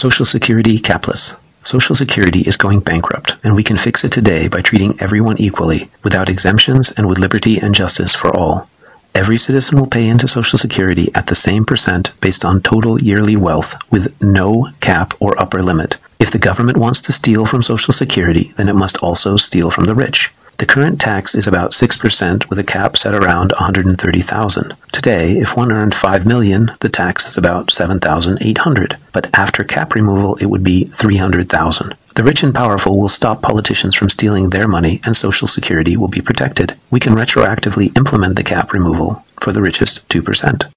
Social Security capless. Social Security is going bankrupt, and we can fix it today by treating everyone equally, without exemptions and with liberty and justice for all. Every citizen will pay into Social Security at the same percent based on total yearly wealth, with no cap or upper limit. If the government wants to steal from Social Security, then it must also steal from the rich. The current tax is about 6% with a cap set around 130,000. Today, if one earned 5 million, the tax is about 7,800, but after cap removal it would be 300,000. The rich and powerful will stop politicians from stealing their money and social security will be protected. We can retroactively implement the cap removal for the richest 2%.